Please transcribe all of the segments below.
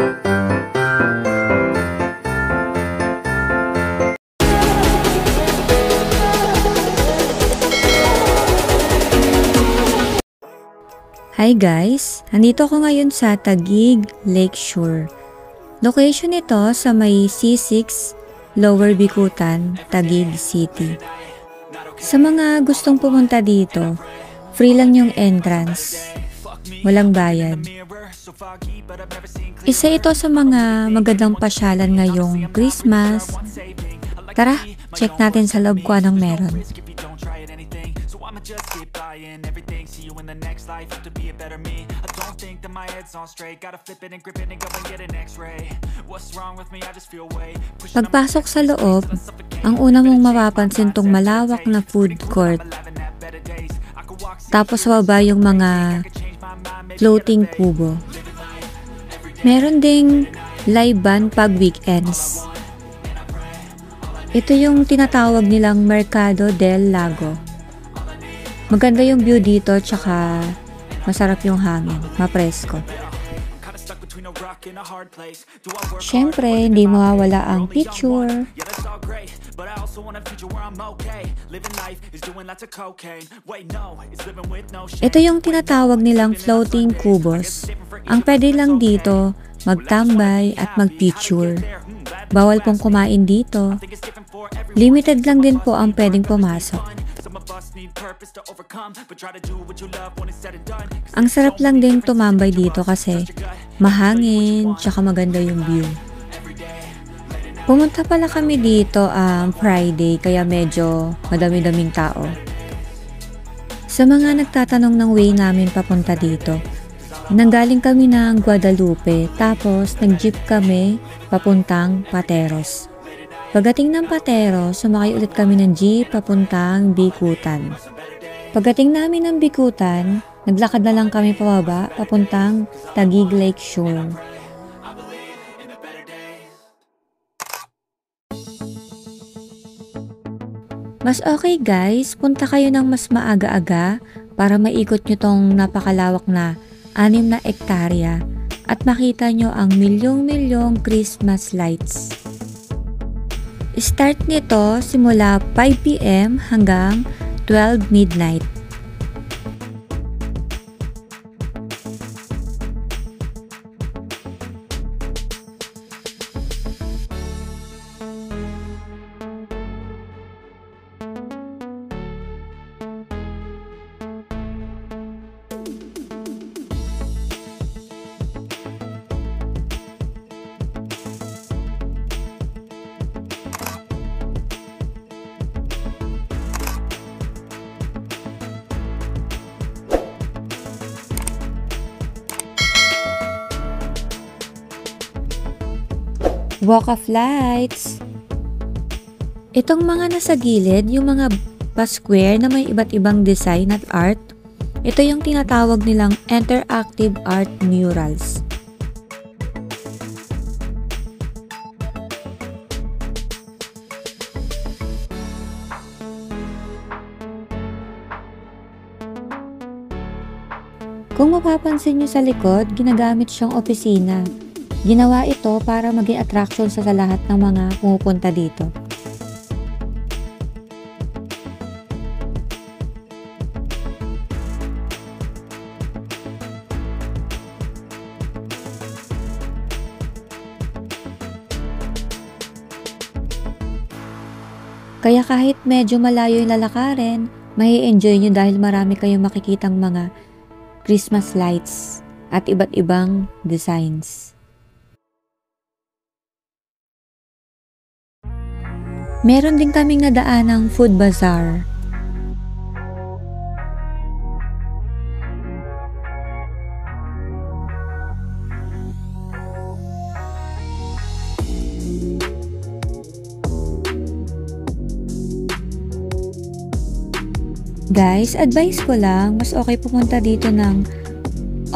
Hi guys! Nandito ako ngayon sa Tagig Lakeshore. Location ito sa may C6 Lower Bikutan, Tagig City. Sa mga gustong pumunta dito, free lang yung entrance. Walang bayad. Isa ito sa mga magandang pasyalan ngayong Christmas. Tara, check natin sa loob ko anong meron. Pagpasok sa loob, ang una mong mapapansin tong malawak na food court. Tapos sa baba yung mga floating kubo. Meron ding live band pag weekends. Ito yung tinatawag nilang Mercado del Lago. Maganda yung view dito, tsaka masarap yung hangin, mapresko. Siyempre, hindi mawawala ang picture. Ito yung tinatawag nilang floating cubos. Ang pwede lang dito, magtambay at magpicture. Bawal pong kumain dito. Limited lang din po ang pwedeng pumasok. Ang sarap lang din tumambay dito kasi mahangin tsaka maganda yung view. Pumunta pala kami dito um, Friday kaya medyo madami-daming tao. Sa mga nagtatanong ng way namin papunta dito, nanggaling kami ng Guadalupe tapos nag-jeep kami papuntang Pateros. Pagdating ng Patero, sumakay ulit kami ng jeep papuntang Bikutan. Pagdating namin ng Bikutan, naglakad na lang kami pababa papuntang Tagig Lake Shore. Mas okay guys, punta kayo ng mas maaga-aga para maikot nyo tong napakalawak na 6 na ektarya at makita nyo ang milyong-milyong Christmas lights. Start nito simula 5pm hanggang 12 midnight. Walk of Lights. Itong mga nasa gilid, yung mga pa-square na may iba't ibang design at art, ito yung tinatawag nilang interactive art murals. Kung mapapansin nyo sa likod, ginagamit siyang opisina. Ginawa ito para maging attraction sa lahat ng mga pumupunta dito. Kaya kahit medyo malayo yung lalakarin, may enjoy nyo dahil marami kayong makikitang mga Christmas lights at iba't ibang designs. Meron din kaming nadaan ng food bazaar. Guys, advice ko lang, mas okay pumunta dito ng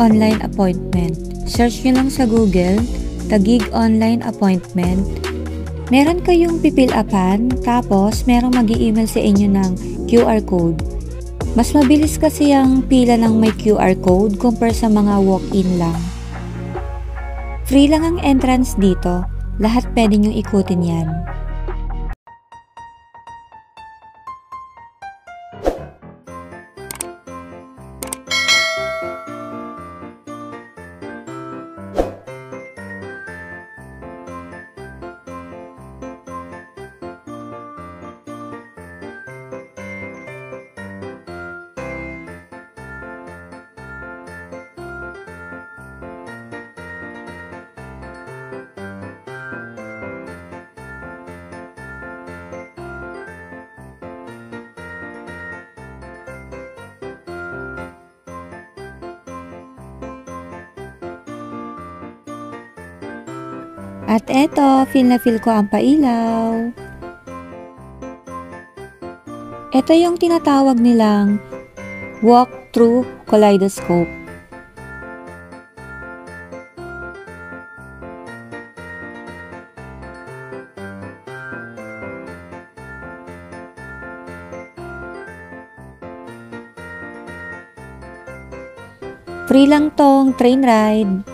online appointment. Search nyo lang sa Google, Tagig Online Appointment Meron kayong pipil upan, tapos merong mag email sa inyo ng QR code. Mas mabilis kasi ang pila ng may QR code compare sa mga walk-in lang. Free lang ang entrance dito, lahat pwede nyo ikutin yan. At eto, feel na feel ko ang pailaw. Ito yung tinatawag nilang walk through kaleidoscope. Free lang tong train ride.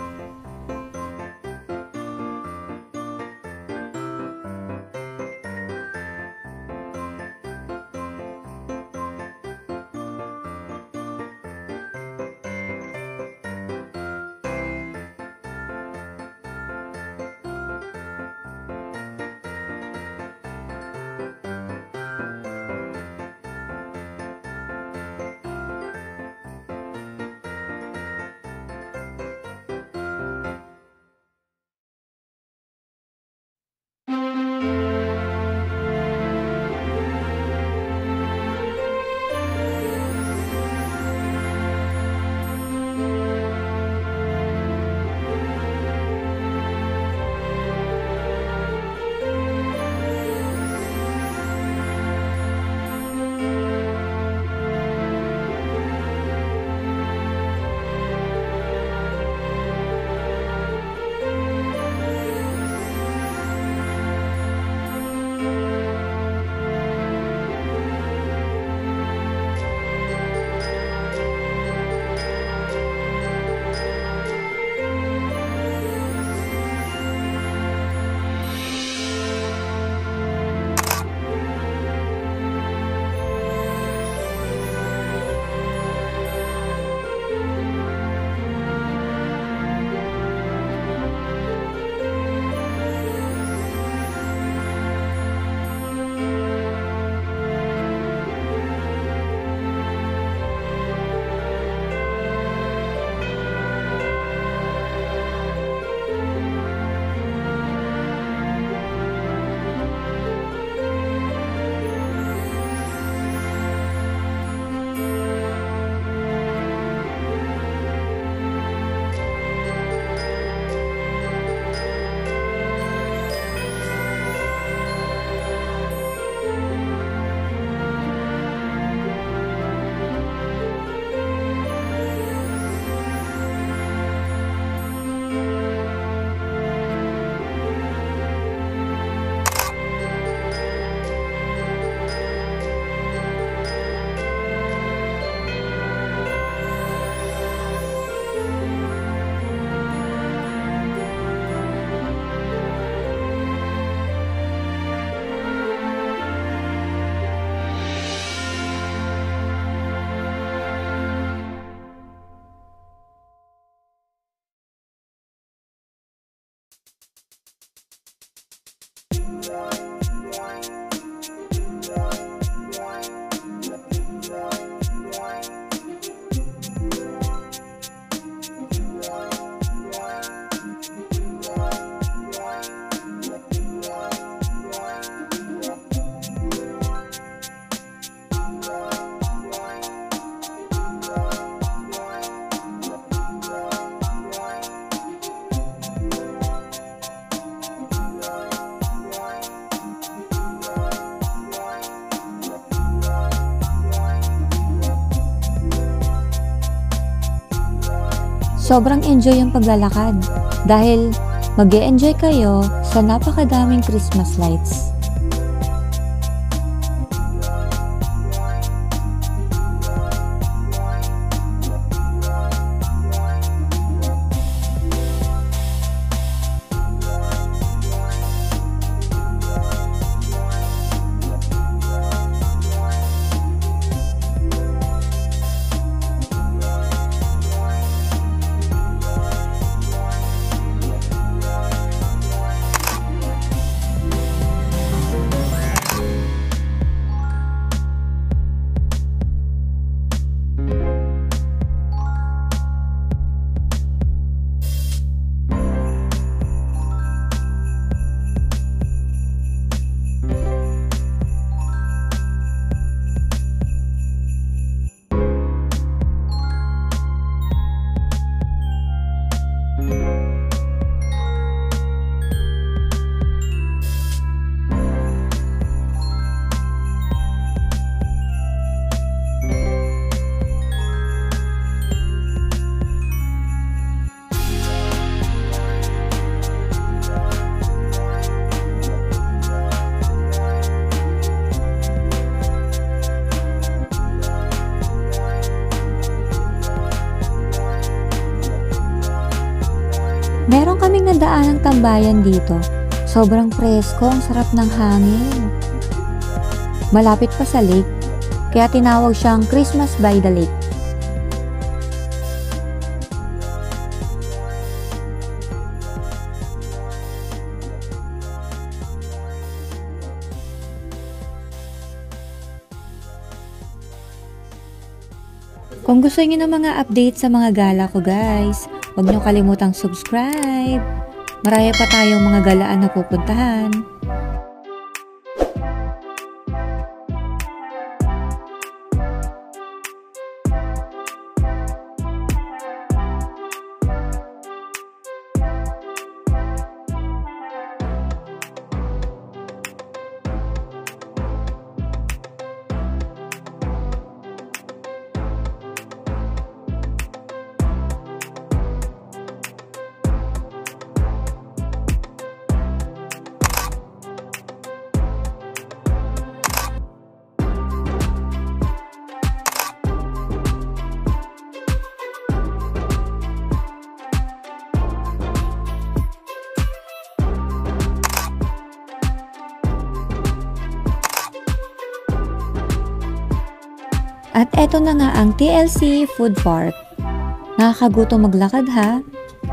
Música Sobrang enjoy yung paglalakad dahil mag enjoy kayo sa napakadaming Christmas lights. Tambayan dito. Sobrang presko, ang sarap ng hangin. Malapit pa sa lake, kaya tinawag siyang Christmas by the Lake. Kung gusto niyo ng mga update sa mga gala ko guys, huwag niyo kalimutang subscribe. Maraya pa tayong mga galaan na pupuntahan. At eto na nga ang TLC Food Park. Nakakagutom maglakad ha,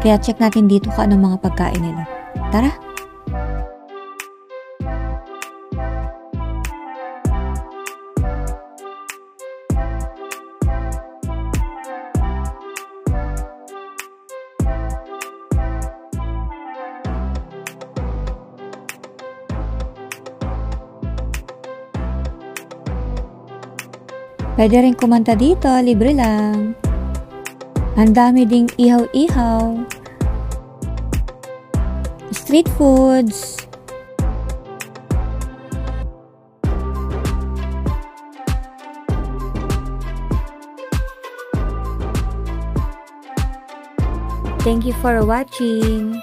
kaya check natin dito kung anong mga pagkain nila. Tara! Pwede rin kumanta dito, libre lang. Ang dami ding ihaw-ihaw. Street foods. Thank you for watching.